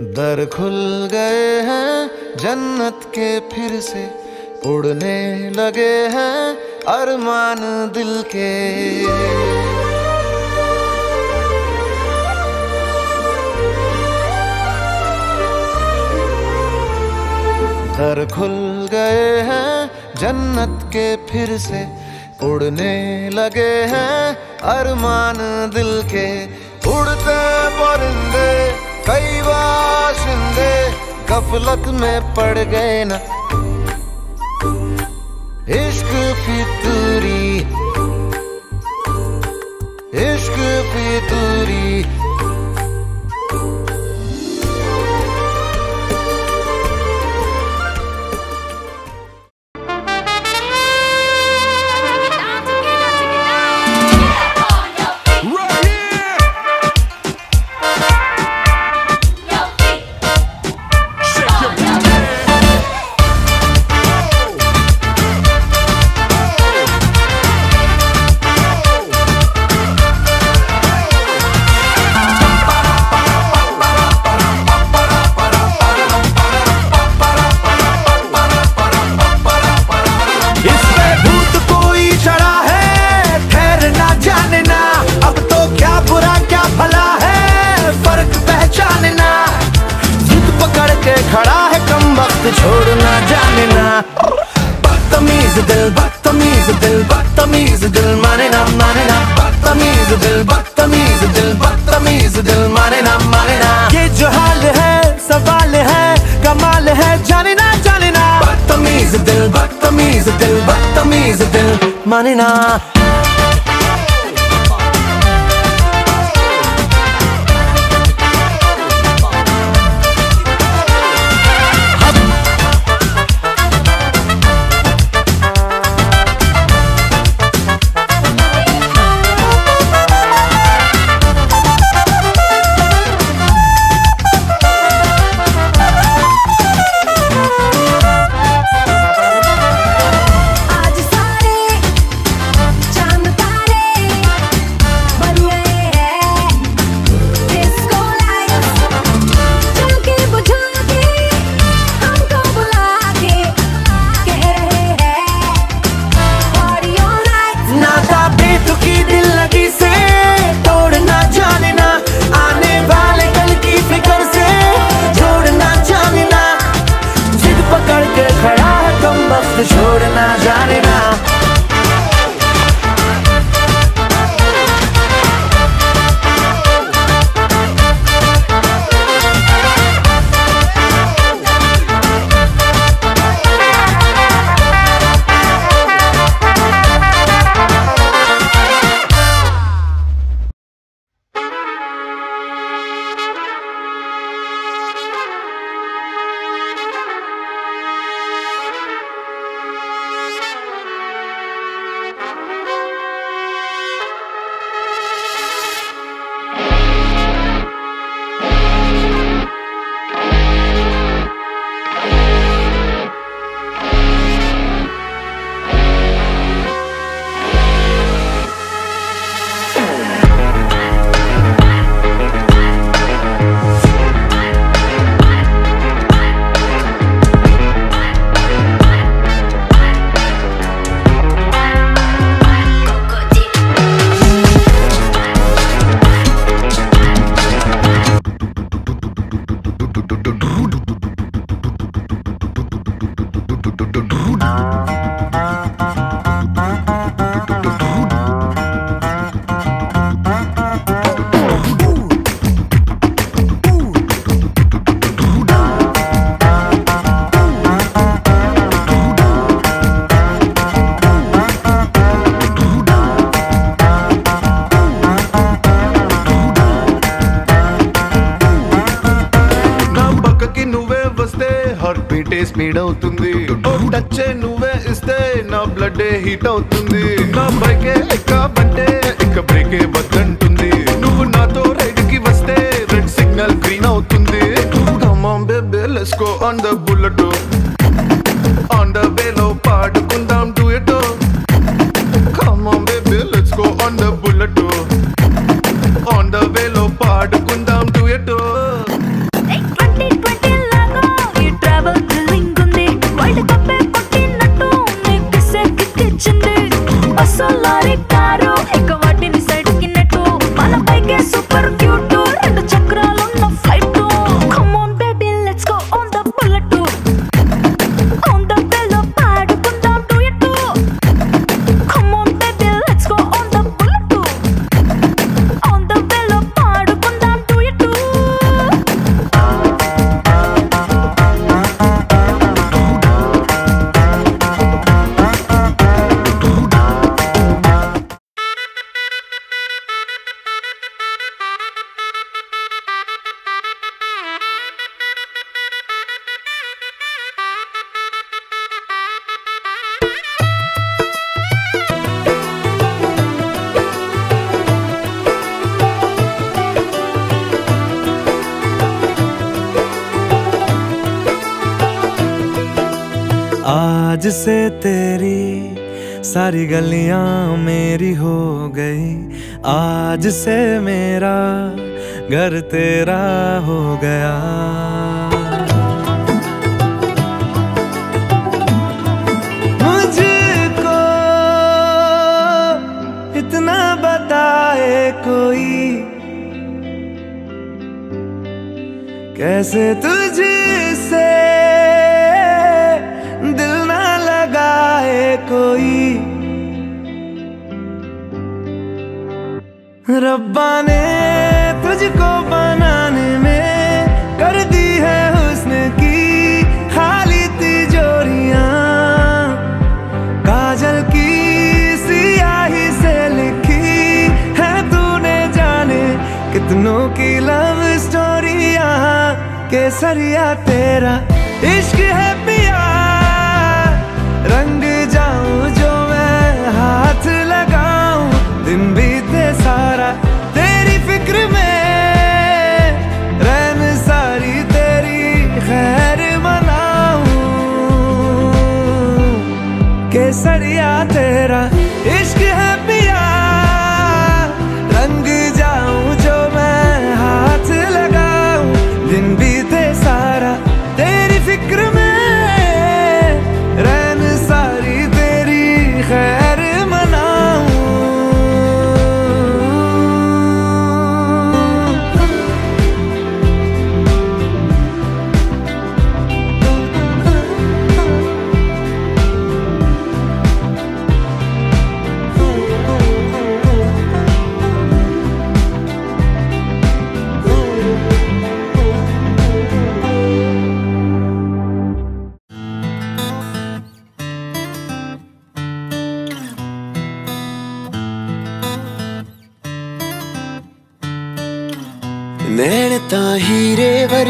दर खुल गए हैं, जन्नत के फिर से उड़ने लगे हैं, अरमान दिल के। दर खुल गए हैं, जन्नत के फिर से उड़ने लगे हैं, अरमान दिल के। उड़ते परिंदे कई बाशिंदे गफलत में पड़ गए ना। इश्क फितूरी इश्क फितूरी माने ना माने ना बदतमीज दिल बदतमीज दिल बदतमीज दिल माने ना माने ना ये जो हाल है सवाल है कमाल है जाने ना जाने ना बदतमीज दिल बदतमीज दिल बदतमीज दिल माने ना హార్ట్ బీటే స్పీడ్ అవుతుంది. ఓ టచ్ నువ్వే ఇస్తే నా బ్లడ్ హీట్ అవుతుంది. నా బైకే ఎక్కాబంటే ఇక బ్రేకే వద్దంటుంది. నువ్వు నాతో రైడ్కి వస్తే రెడ్ సిగ్నల్ గ్రీన్ అవుతుంది. On the bullet on the వేలో పాడుకుందా. सारी गलियाँ मेरी हो गई। आज से मेरा घर तेरा हो गया। मुझको इतना बताए कोई। कैसे तुझसे रब्बा ने तुझको बनाने में कर दी है हुस्न की खाली तिजोरियाँ। काजल की सियाही से लिखी है तूने जाने कितनों की लव स्टोरिया केसरिया तेरा इश्क है पिया, रंग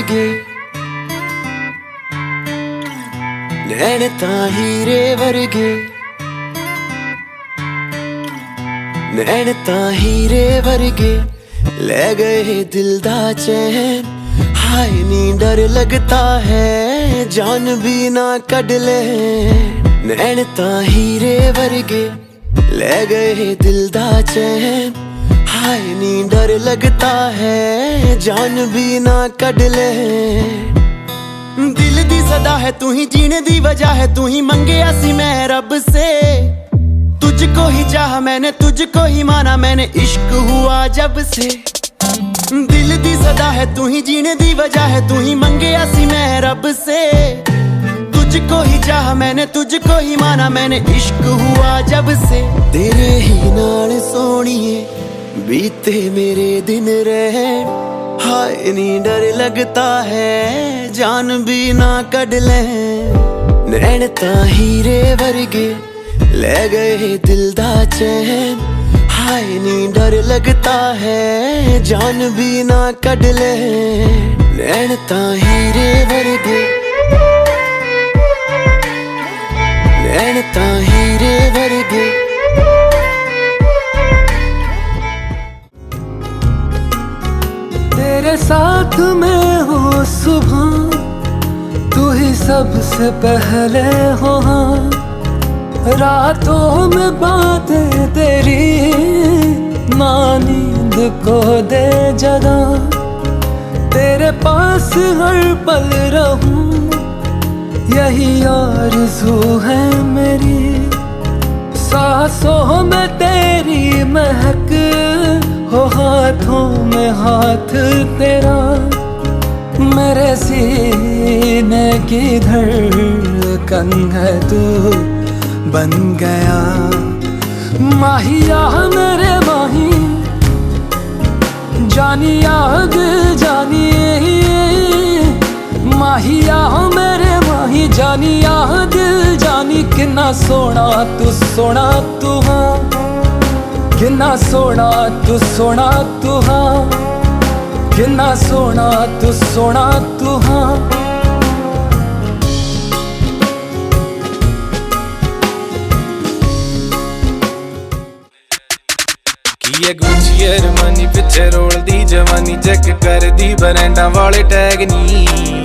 वर्गे नैन ताहीरे वर्गे। नैन ताहीरे वर्गे। ले गए दिल दा चैन। हाय, नी डर लगता है। जान भी ना कड ले। नैन ताहीरे वर्गे। ले गए दिल दा चैन। हाय नी डर लगता है, जान भी ना कट ले। दिल दी सदा है, तू ही जीने दी वजह है, तू ही मंगे सी मैं रब से। तुझको ही चाह मैंने, तुझको ही माना मैंने, इश्क हुआ जब से। दिल दी सदा है, तू ही जीने दी वजह है, तू ही मंगे सी मैं रब से। तुझको ही चाह मैंने, तुझको ही माना मैंने, इश्क हुआ जब से। तेरे ही नाल सोनी है बीते मेरे दिन रहे। हाय नी डर लगता है, जान भी ना कड ले। नैन ता हीरे वर्गे ले गए दिल दा चैन। हाय नी डर लगता है, जान भी ना कड ले। नैन ता हीरे वर्गे, नैन ता हीरे वर्गे। तेरे साथ में हो सुबह, तू ही सबसे पहले हो हाँ। रातों में बातें तेरी ना नींद को दे जगा। तेरे पास हर पल रहूँ, यही आरज़ू है मेरी। सांसों में तेरी महक हाथों में हाथ तेरा, मेरे सीने की धड़कन है तू बन गया। माहिया मेरे माही जानिया दिल जानिए माहिया मेरे माही, जानी दिल जानी कितना सोना तू सोना तू हाँ। ਕਿੰਨਾ ਸੋਹਣਾ ਤੂੰ ਸੋਹਣਾ ਤੂੰ ਹਾਂ। ਕਿੰਨਾ ਸੋਹਣਾ ਤੂੰ ਸੋਹਣਾ ਤੂੰ ਹਾਂ। ਇਹ ਗੁੱਚੀਏ ਰਮਨੀ ਪਿੱਛੇ ਰੋਲਦੀ ਜਵਾਨੀ ਚੈੱਕ ਕਰਦੀ, ਬਰੈਂਡਾਂ ਵਾਲੇ ਟੈਗ ਨਹੀਂ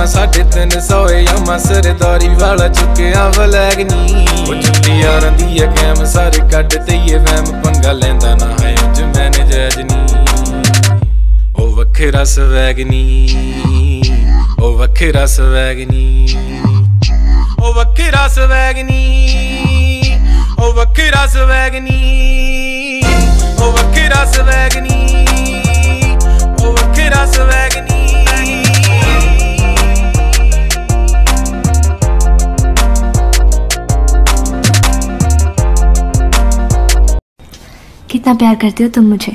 ਯਮਾ ਸਾਡੇ 300 ਯਮਾ ਸਰਦਾਰੀ ਵਾਲਾ ਚੁੱਕਿਆ ਫਲੈਗ ਨੀ ਉਹ ਚੁੱਕੀ ਯਾਰਾਂ ਦੀ ਐ ਕੈਮ ਸਾਰੇ ਕੱਢ ਤਈਏ ਵਹਿਮ, ਪੰਗਾ ਲੈਂਦਾ ਨਾ ਹੈ ਉਂਝ ਮੈਨੇ ਜੈਜ ਨੀ ਉਹ ਵੱਖਰਾ ਸਵੈਗ ਨੀ ਉਹ ਵੱਖਰਾ ਸਵੈਗ ਨੀ ਉਹ ਵੱਖਰਾ ਸਵੈਗ ਨੀ ਉਹ ਵੱਖਰਾ ਸਵੈਗ ਨੀ ਉਹ ਵੱਖਰਾ ਸਵੈਗ ਨੀ ਉਹ ਵੱਖਰਾ ਸਵੈਗ ਨੀ कितना प्यार करते हो तुम मुझे?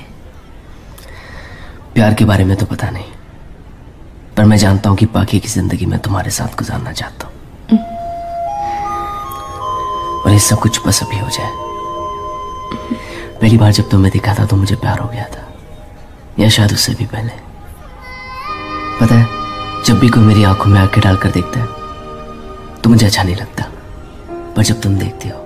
प्यार के बारे में तो पता नहीं पर मैं जानता हूँ कि बाकी की ज़िंदगी में तुम्हारे साथ गुजारना चाहता हूँ। और ये सब कुछ बस अभी हो जाए। पहली बार जब तुम्हें देखा था तो मुझे प्यार हो गया था या शायद उससे भी पहले। पता है जब भी कोई मेरी आँखों में आँखें डालकर देखता है तो मुझे अच्छा नहीं लगता पर जब तुम देखती हो